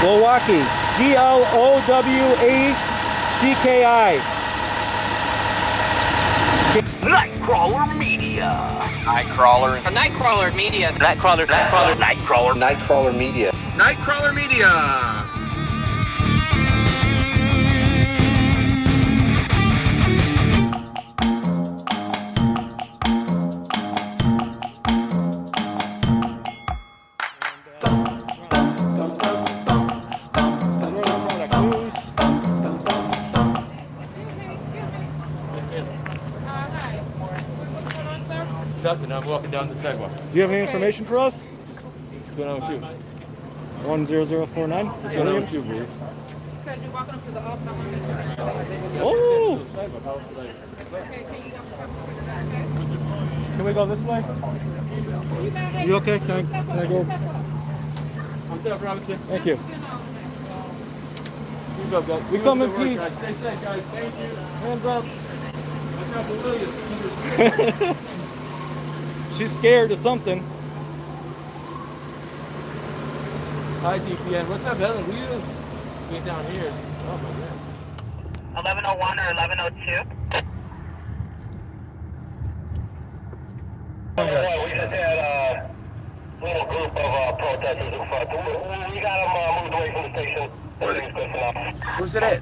Glowacki. G-L-O-W-A-C-K-I. Nightcrawler Media. Nightcrawler. Nightcrawler Media. Nightcrawler, Nightcrawler, Nightcrawler. Nightcrawler Media. Nightcrawler Media. I'm walking down the sidewalk. Do you have any information for us? What's going on with you? 10049? What's going on with you, Bree? Because you're walking up to the altar. Oh! Okay, can you walk up to the back, okay? Can we go this way? You You okay? Can I, can I go? What's up, Robinson? Thank you. You go, guys. We come in peace. guys. Stay safe, guys. Thank you. Hands up. Watch out for Williams. She's scared of something. Hi, DPN. What's up, Helen? We just get down here. Oh, my God. 1101 or 1102. we just had a little group of uh, protesters in front. We, we- we got them uh, moved away from the station. Everything's good for. Where's it at?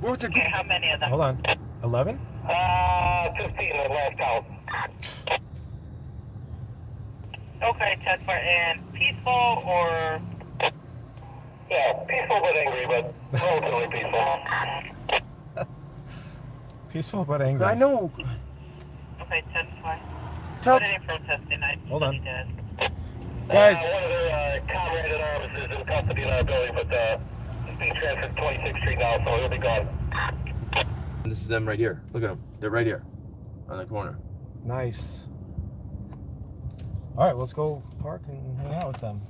Where's the Okay, how many of them? Hold on. 11? Uh, 15 at last count. Okay, test for and peaceful or Yeah, peaceful but angry, but relatively peaceful. Peaceful but angry. I know. okay, test for. Tell any protesting? I Hold on. Did. Guys. Uh, one of their uh, comrades in arms is in custody in our building, but uh, he's being transferred to 26th Street now, so he'll be gone. This is them right here. Look at them. They're right here on the corner. Nice. All right, let's go park and hang out with them.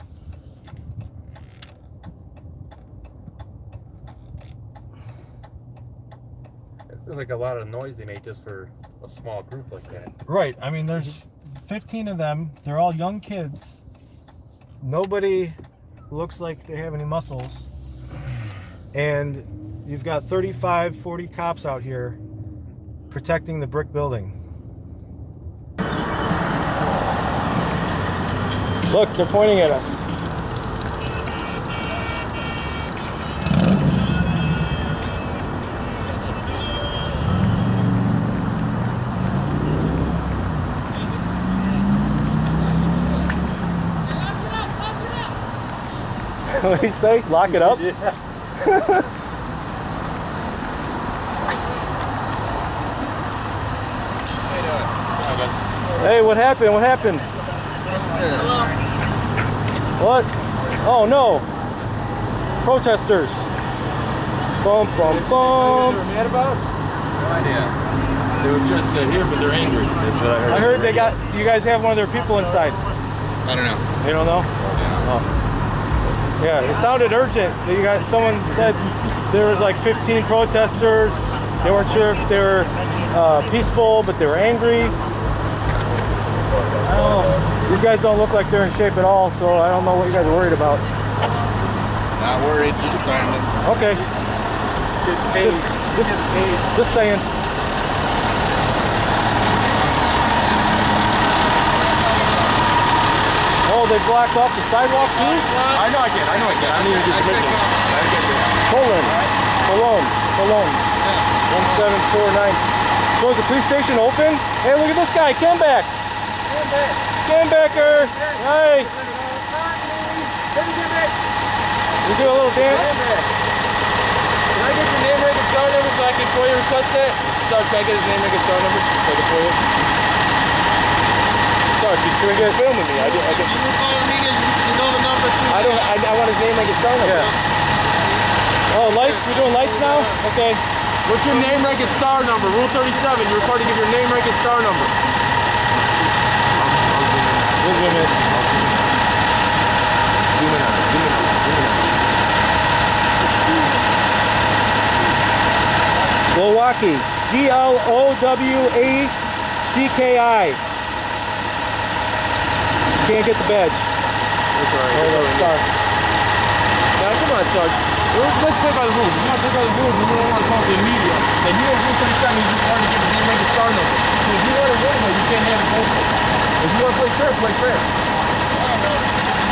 This is like a lot of noise they made just for a small group like that. Right. I mean, there's 15 of them. They're all young kids. Nobody looks like they have any muscles. And you've got 35, 40 cops out here protecting the brick building. Look, they're pointing at us. what do you say? Lock it up? Hey, what happened? What happened? What? Oh no! Protesters! Bum bum bum! mad about? No idea. They were just uh, here, but they're angry. That's what I heard. I heard they got you guys have one of their people inside. I don't know. You don't know? Oh. Yeah, it sounded urgent. You guys, someone said there was like 15 protesters. They weren't sure if they were uh, peaceful, but they were angry. I don't know. These guys don't look like they're in shape at all, so I don't know what you guys are worried about. Not worried, just starting to. Okay. Just, just, just saying. Oh, they blocked off the sidewalk too? I know I get, I know I get. I need to get permission. Poland, Cologne, Cologne, 1749. So is the police station open? Hey, look at this guy, Kenback. Kenbacker. Hey. We do a little dance. Can I get your name, rank, and star number so I can FOIA request that? Sorry, can I get his name, rank, and star number so I can FOIA? Sorry, can can we get filming me? I, did, I, did, You call me, you know the number too. I don't. I, I want his name, rank, and star number. Yeah. Oh, lights? We're doing lights now? Okay. What's your name, rank, and star number? Rule 37. You're required to give your name, rank, and star number. We'll zoom. Zoom in on it. Zoom in on it. Zoom in on it. Glowacki. G L O W A C K I. Can't get the badge. That's all right. Star. Now, come on, Sarge. Let's, let's by the rules. We're not by the rules and you don't want to talk to the media. You things that means it's hard to get the name rank and star number. So you want to win, you can't have it both ways. If you want to play fair, play fair.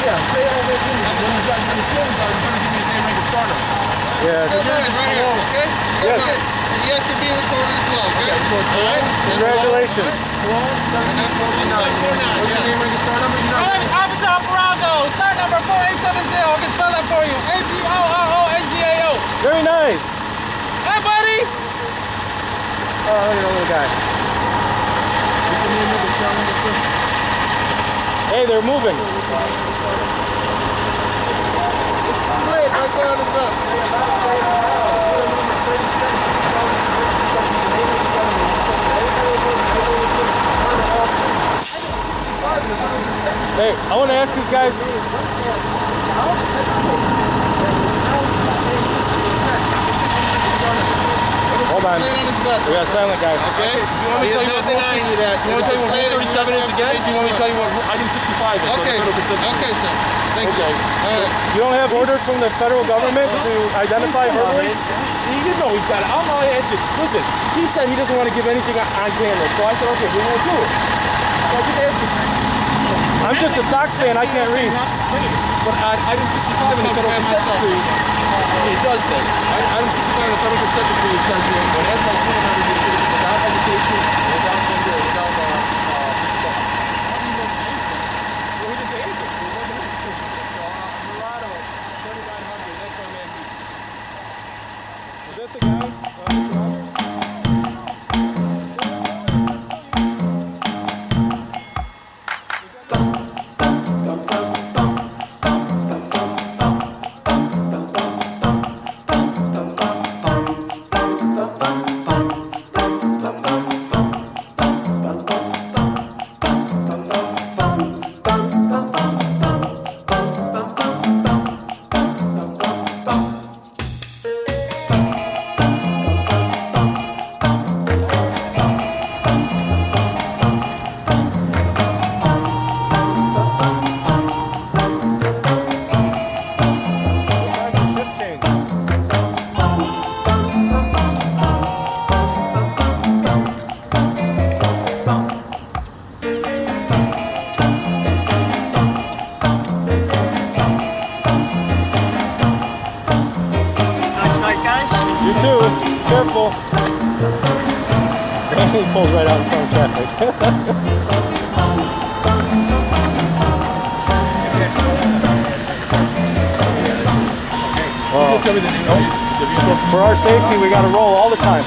Yeah, stay on that thing. When you got your feelings out, going to me the name rank and star number. Yeah. That's right, here, okay? Yes. Okay. And he has to be recorded as well, okay? So it's All right? Congratulations. Seven, eight, four, nine. What's your yeah. name rank and star number? You. All Officer Alvarado, start number 4870. I can spell that for you. Very nice. Hey, buddy. Oh, look at that little guy. What's your name rank and star number, sir? Hey, they're moving. Wait, right there on the bus. Hey, I want to ask these guys. Hold on. Wait on his bus. We got a silent guy. Okay? You want me to tell you what He's you that. You want me to tell you what Rule 37 is again? Do you want me to tell you what item 65 is? Okay. So the federal Pacific. Okay, sir. Thank you. All right. You don't have orders from the federal government to identify verbally? You know he's got it. I'm all answered. Listen, he said he doesn't want to give anything on on camera. So I said, okay, we won't do it. So I just answered. I'm just a Sox fan. I can't read. But on item 65 in the federal consent decree, it does say. I- Item 65 in the federal consent decree, it says here, You too. Eh? Careful. he pulls right out in front of traffic. Oh. Tell me the name of the- For our safety, we got to roll all the time.